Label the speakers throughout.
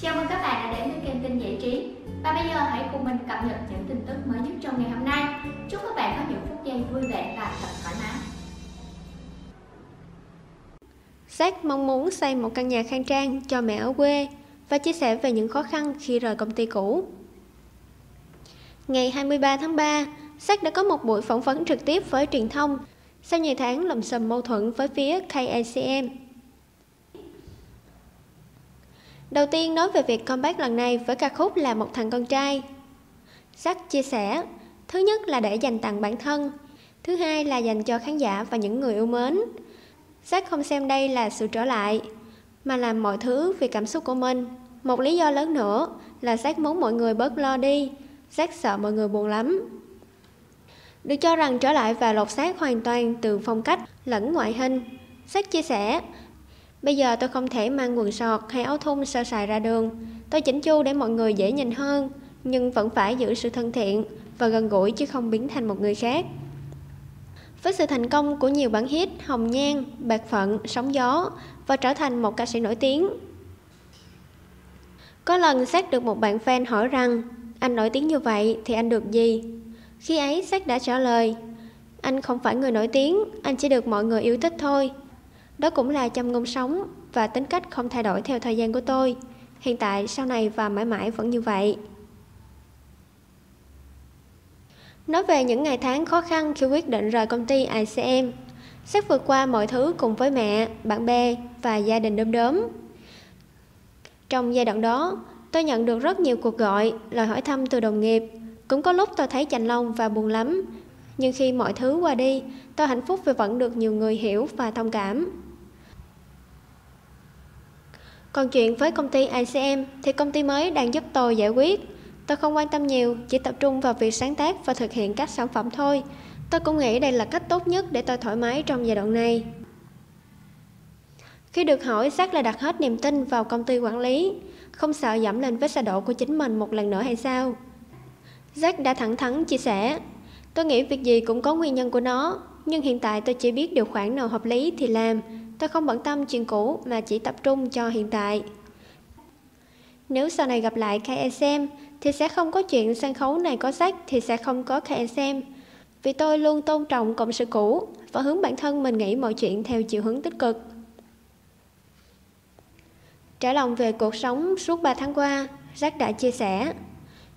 Speaker 1: Chào mừng các bạn đã đến với kênh tin giải trí. Và bây giờ hãy cùng mình cập nhật những tin tức mới nhất trong ngày hôm nay. Chúc các bạn có những phút giây vui vẻ và thật thoải mái.
Speaker 2: Jack mong muốn xây một căn nhà khang trang cho mẹ ở quê và chia sẻ về những khó khăn khi rời công ty cũ. Ngày 23 tháng 3, Jack đã có một buổi phỏng vấn trực tiếp với truyền thông sau nhiều tháng lầm xầm mâu thuẫn với phía KACM. Đầu tiên nói về việc comeback lần này với ca khúc là một thằng con trai. Jack chia sẻ, thứ nhất là để dành tặng bản thân, thứ hai là dành cho khán giả và những người yêu mến. Jack không xem đây là sự trở lại, mà làm mọi thứ vì cảm xúc của mình. Một lý do lớn nữa là Jack muốn mọi người bớt lo đi, Jack sợ mọi người buồn lắm. Được cho rằng trở lại và lột xác hoàn toàn từ phong cách lẫn ngoại hình. Jack chia sẻ, Bây giờ tôi không thể mang quần sọt hay áo thun sơ sài ra đường. Tôi chỉnh chu để mọi người dễ nhìn hơn, nhưng vẫn phải giữ sự thân thiện và gần gũi chứ không biến thành một người khác. Với sự thành công của nhiều bản hit Hồng Nhan, Bạc Phận, Sóng Gió và trở thành một ca sĩ nổi tiếng. Có lần xác được một bạn fan hỏi rằng anh nổi tiếng như vậy thì anh được gì? Khi ấy xác đã trả lời Anh không phải người nổi tiếng, anh chỉ được mọi người yêu thích thôi. Đó cũng là châm ngôn sống và tính cách không thay đổi theo thời gian của tôi. Hiện tại, sau này và mãi mãi vẫn như vậy. Nói về những ngày tháng khó khăn khi quyết định rời công ty ICM, sắp vượt qua mọi thứ cùng với mẹ, bạn bè và gia đình đom đóm. Trong giai đoạn đó, tôi nhận được rất nhiều cuộc gọi, lời hỏi thăm từ đồng nghiệp. Cũng có lúc tôi thấy chạnh lòng và buồn lắm. Nhưng khi mọi thứ qua đi, tôi hạnh phúc vì vẫn được nhiều người hiểu và thông cảm. Còn chuyện với công ty ICM thì công ty mới đang giúp tôi giải quyết. Tôi không quan tâm nhiều, chỉ tập trung vào việc sáng tác và thực hiện các sản phẩm thôi. Tôi cũng nghĩ đây là cách tốt nhất để tôi thoải mái trong giai đoạn này. Khi được hỏi, xác là đặt hết niềm tin vào công ty quản lý, không sợ giảm lên vết xa độ của chính mình một lần nữa hay sao? Jack đã thẳng thắn chia sẻ, tôi nghĩ việc gì cũng có nguyên nhân của nó, nhưng hiện tại tôi chỉ biết điều khoản nào hợp lý thì làm, tôi không bận tâm chuyện cũ mà chỉ tập trung cho hiện tại. Nếu sau này gặp lại KSM thì sẽ không có chuyện sân khấu này có sách thì sẽ không có KSM. Vì tôi luôn tôn trọng cộng sự cũ và hướng bản thân mình nghĩ mọi chuyện theo chiều hướng tích cực. Trả lòng về cuộc sống suốt 3 tháng qua, Jack đã chia sẻ.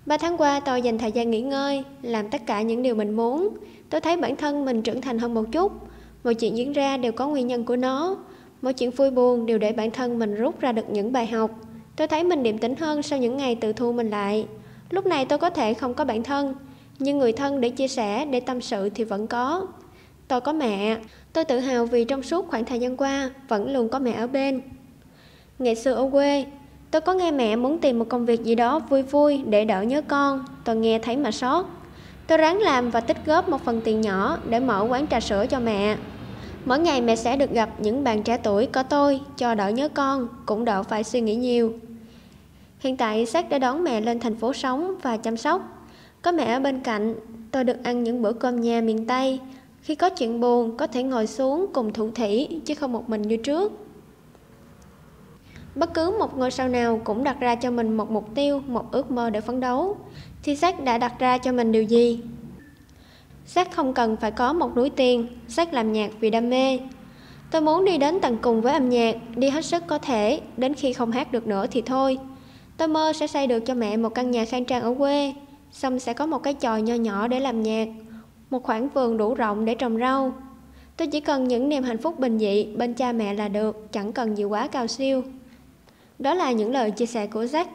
Speaker 2: 3 tháng qua tôi dành thời gian nghỉ ngơi, làm tất cả những điều mình muốn. Tôi thấy bản thân mình trưởng thành hơn một chút. Mọi chuyện diễn ra đều có nguyên nhân của nó. Mọi chuyện vui buồn đều để bản thân mình rút ra được những bài học. Tôi thấy mình điềm tĩnh hơn sau những ngày tự thu mình lại. Lúc này tôi có thể không có bản thân, nhưng người thân để chia sẻ, để tâm sự thì vẫn có. Tôi có mẹ, tôi tự hào vì trong suốt khoảng thời gian qua vẫn luôn có mẹ ở bên. Ngày xưa ở quê, tôi có nghe mẹ muốn tìm một công việc gì đó vui vui để đỡ nhớ con, tôi nghe thấy mà sót. Tôi ráng làm và tích góp một phần tiền nhỏ để mở quán trà sữa cho mẹ. Mỗi ngày mẹ sẽ được gặp những bạn trẻ tuổi có tôi cho đỡ nhớ con, cũng đỡ phải suy nghĩ nhiều. Hiện tại Sách đã đón mẹ lên thành phố sống và chăm sóc. Có mẹ ở bên cạnh, tôi được ăn những bữa cơm nhà miền Tây. Khi có chuyện buồn, có thể ngồi xuống cùng thủ thủy, chứ không một mình như trước. Bất cứ một ngôi sao nào cũng đặt ra cho mình một mục tiêu, một ước mơ để phấn đấu. Thì Sách đã đặt ra cho mình điều gì? Jack không cần phải có một núi tiền, Jack làm nhạc vì đam mê. Tôi muốn đi đến tận cùng với âm nhạc, đi hết sức có thể, đến khi không hát được nữa thì thôi. Tôi mơ sẽ xây được cho mẹ một căn nhà khang trang ở quê, xong sẽ có một cái chòi nho nhỏ để làm nhạc, một khoảng vườn đủ rộng để trồng rau. Tôi chỉ cần những niềm hạnh phúc bình dị bên cha mẹ là được, chẳng cần gì quá cao siêu. Đó là những lời chia sẻ của Jack.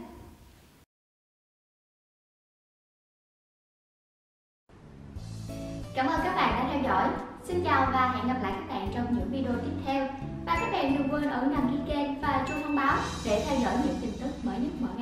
Speaker 1: Cảm ơn các bạn đã theo dõi. Xin chào và hẹn gặp lại các bạn trong những video tiếp theo. Và các bạn đừng quên ấn đăng ký kênh và chuông thông báo để theo dõi những tin tức mới nhất mới.